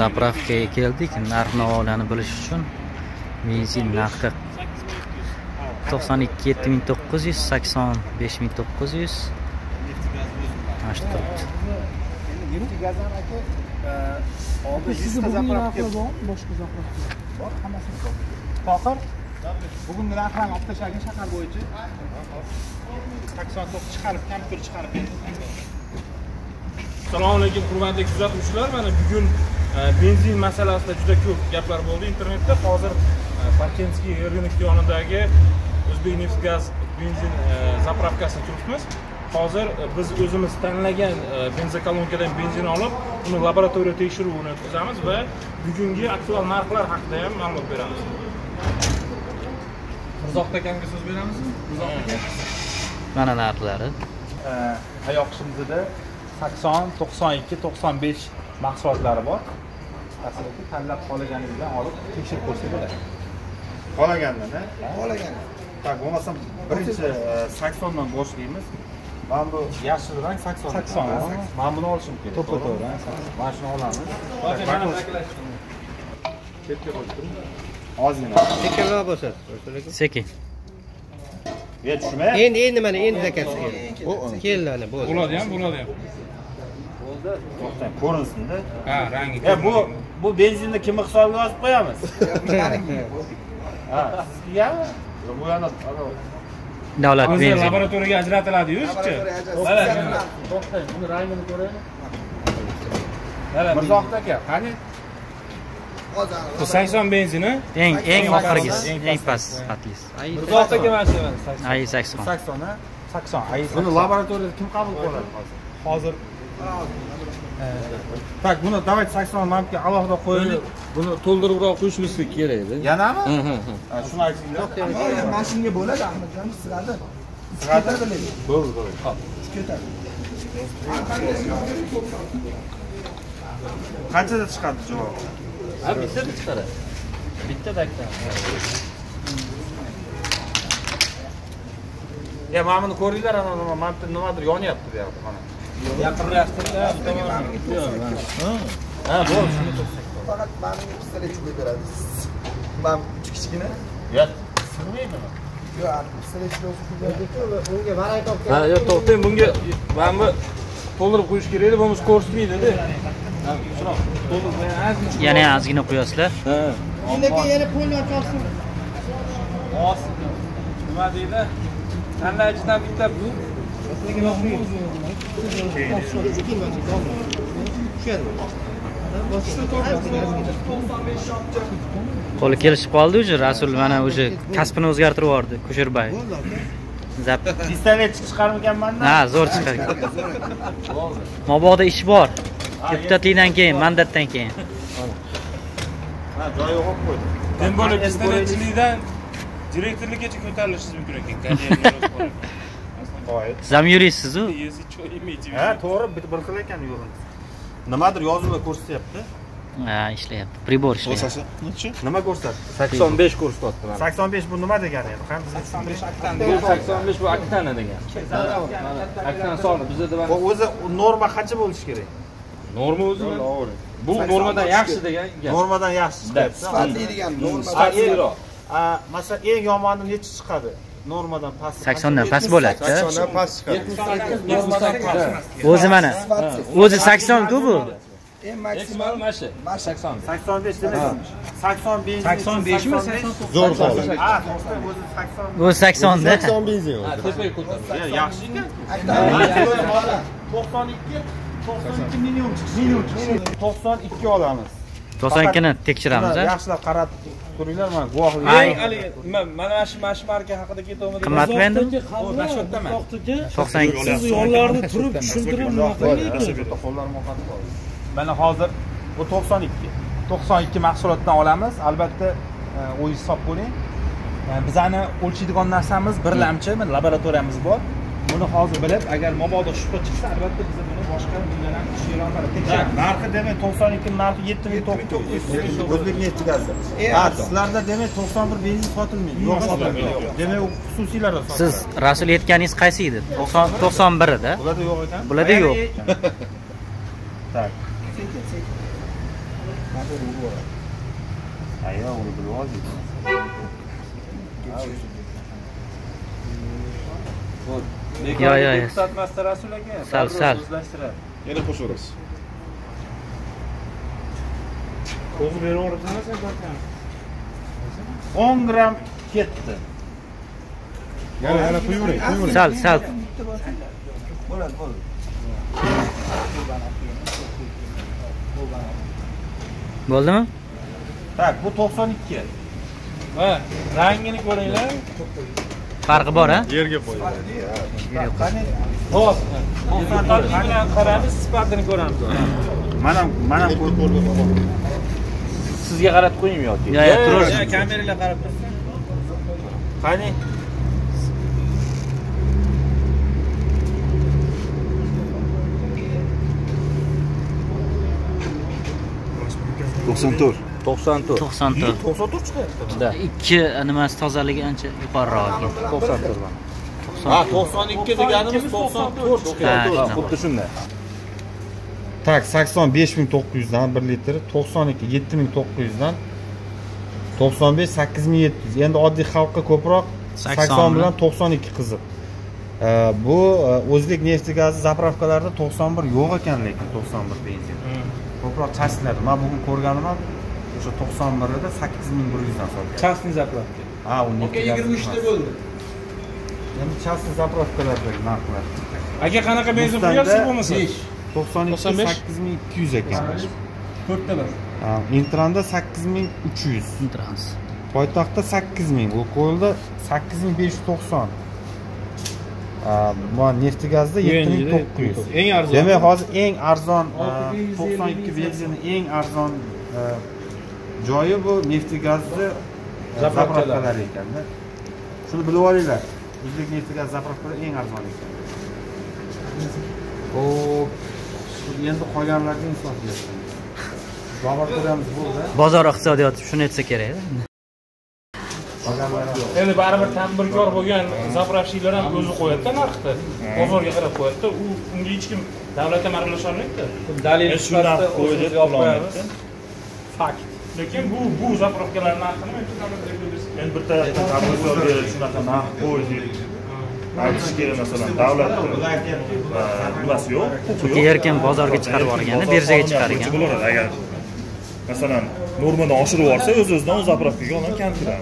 zapravkaga keldik narx navolani bilish uchun benzin narxi to'qson ikki yetti ming to'qqiz yuz sakson besh ming to'qqiz yuz mana shu turibdi. Nefti gaz ham aka hozir sizni yuzta bugungi zapravka narxlar bormi boshqa zapravka bor hammasini tohir bugungi narxlarni olib shahar bo'yicha sakson to'qqiz chiqarib kompyuter chiqarib berdi. Assalomu alaykum hurmatli kuzatuvchilar. Mana bugun e, benzin masalasida juda ko'p gaplar bo'ldi internetda. Hozir e, parkenskiy rынок yonidagi o'zbek neft gaz benzin e, zapravkasida turibmiz. Hozir biz o'zimiz tanlagan benzokolonkadan benzin olib uni laboratoriya tekshiruvini o'tkazamiz va bugungi aktual narxlar haqida ham ma'lumot beramiz. Mirzohid akamga so'z beramizmi mirzohid aka mana narxlari. Oyoq shimzida sakson to'qson ikki to'qson besh mahsulotlari bor. Aslida tanlab qolganingizdan olib tekshirib ko'rsak bo'ladi. Qolagandan qolagan так bo'lmasam birinchi e, saksondan boshlaymiz. Mana bu yashil rang sakson sakson mana buni olishim kerak to'ppa to'g'ri mana shuni olamiz chetga qo'yib turing ozgina. Sekinroq bo'lsin sekin. Yo tushmayapti endi endi mana endi zakasi keldi. Ana bo'ldi. Bo'ladi ham bo'ladi ham. To'xtang ko'rinsinda ha rangi e bu bu benzinni kimni hisobiga yozib qo'yamiz? Ha Yo, bu yana davlat o'zi benzin. laboratoriyaga ajratiladiyu ishchi mana to'xtang buni rangini ko'raymi mana mirzohid aka qani? bu sakson benzini? Eng eng oxirgisi eng past sifatlisi mirzohid aka mana shu ai sakson. Sakson. A sakson ai buni laboratoriyada kim qabul qiladi hozir hozir так buni давайте sakson manga alohida qo'yib buni to'ldiribroq qo'yishimiz kerakda yanami Ha, shuni aytinglar mashinaga bo'ladi ahmadjon sig'adi sig'adi bo'ldi bo'ldi qanchada chiqadi javob ha bittada chiqadi? Bittada e mana buni ko'ringlar ana nima mana nimadir yonyapti bu yoqda mana. Ha bo'ldi shuni faqat mani pistoletchiga beradi. Man kichkina yo sig'maydimi yo'q pistoletchi unga varaq olib ha yo'q to'xtang bunga mana bu to'ldirib qo'yish kerak edi bo'lmasa ko'rsatmaydida yana ozgina quyasizlar ha. Keyin yana polni ocholsin nima deydi? Tanlaychidan bitta qo'li kelishib qoldi уже rasul mana уже kasbini o'zgartirib yubordi kusherbayev zap pistoletchi chiqarmaganmanda ha zo'r chiqar. Mabodo ish bor deputatlikdan keyin mandatdan keyin. Ha joyi yo'q qo'ydi. Tем более pistoletchilikdan direktorlikkacha ko'tarilishingiz mumkin ekan имейте в ha to'g'ri bir bir xil ekan yo'limiz nimadir yozuvda ko'rsatyapti ha ishlayapti. Pribor ishlayapti. Nima ko'rsatdi sakson besh ko'rsatyapti mana sakson besh bu nima degani endi? Qani sakson besh sakson besh bu aktana degan aktana soni bizada bu o'zi norma qancha bo'lishi kerak norma o'zi bu normadan yaxshi degan gap. Normadan yaxshi chiqyapti sifatli degan norma sifatliroq A, masalan eng yomoni nechi chiqadi? Normadan past saksondan past bo'ladida saksondan past chiqadi. O'zi mana o'zi saksonku bu. Eng maksimal mana shu sakson sakson besh demak sakson besh sakson beshmi zo'r sakson o'zi saksonda tepaga ko'tariladi yaxshi. ekan to'qson ikki to'qson ikki minimum chiqishi to'qson ikki olamiz to'qson ikkini tekshiramiz yaxshilab qarab turinglar mana guvohlik mana shu mana shu marka haqida ketyapmiz. Qimmatmi endi nashoddaman to'qson ikki yonlarida turib tushuntirib nima qoldi. Mana hozir bu to'qson ikki to'qson ikki mahsulotdan olamiz. Albatta e, o'zingiz hisob ko'ring E, bizani o'lchaydigan narsamiz birlamchi mana laboratoriyamiz bor buni hozir bilib agar mabodo shubha chiqsa albatta biz buni boshqa uylardan kuchliroq qilib tekshiramiz narxi demak to'qson ikki narxi yetti ming to'qqiz yuz o'zbek nefti gazda ha sizlarda demak to'qson bir benzin sotilmaydi. Yo'q sotilmaydi demak u xususiylarda siz rasul aytganingiz qaysi edi? To'qson birida. Bularda yo'q ekan. Bularda yo'q. tak. Ayyo uni bilib oldik yo yo yo Tutmasda Rasul aka. Sal, sal. O'zlashtiradi. yana qo'shaverasiz o'zi beraveribsizmi sen o'n gramm ketdi. Yana yana quyavering quyavering sal sal. bo'ladi bo'ladi. Bo'ldimi? Tak bu to'qson ikki. Ha rangini ko'ringlar farqi bor a yerga qo'ying qani hop qaraymiz sifatini ko'ramiz mana mana sizga qaratib qo'yaymi yoki? Yo yo turaver kameralar qarab tursin. qani? To'qson to'rt to'qson to'rt. To'qson to'rt. To'qson to'rt chiqyapti ikki nimasi tozaligi ancha yuqoriroq. Ekan to'qson to'rt to'qson ha to'qson ikki deganimiz to'qson to'rt Ha, shunaqa. xuddi shunday tak sakson besh ming to'qqiz yuzdan bir litri to'qson ikki yetti ming to'qqiz yuzdan to'qson besh sakkiz ming yetti yuz. Endi oddiy xalqqa ko'proq Sakson bilan to'qson ikki qiziq E, bu e, o'zbek nefti gazi zapravkalarida to'qson bir yo'q ekan lekin to'qson bir benzin. Ko'proq chastlarda man bugun ko'rganim ham o'sha to'qson birida sakkiz ming bir yuzdan sotilgan Частный заправка. ha u nefti yigirma uchta bo'ldi. Endi chastni zapravkalardagi narxlar aka qanaqa benzin quyapsiz bo'lmasa? to'qson ikki 95? sakkiz ming ikki yuz ekan. To'rtta bir. Ha, intranda sakkiz ming uch yuz. Trans poytaxtda sakkiz ming lukoylda sakkiz ming besh yuz to'qson. Bu neftigazda yetti ming to'qqiz yuz. Eng arzon. demak hozir eng arzon to'qson ikki benzinni eng arzon e, joyi bu neftigazni Zapravkalar. zapravkalari ekanda shuni bilib olinglar. O'zbek neftigaz zapravkalari eng arzon ekan. Ho'p endi qolganlarga insof bersin laboratoriyamiz bo'ldi bozor iqtisodiyoti shuni aytsa kerak qolganlari endi baribir ta'mirkor bo'lgan zapravщиklar ham o'zi qo'yadida narxni bozorga qarab qo'yadida u unga hech kim davlat ham aralasholmaydida Dalil E, shu narx sifatida qo'ydi, fakt lekin bu bu zapravkalar narxini men tarafdan tadbirkorga shunaqa narx qo'y deb aytish kerak masalan davlat nimasi yo'q? Huquqi yo'q. Erkin bozorga chiqarib yuborganda birjaga chiqargan. agar masalan normadan oshirib yuborsa o'z o'zidan u zapravkaga odam kam kiradi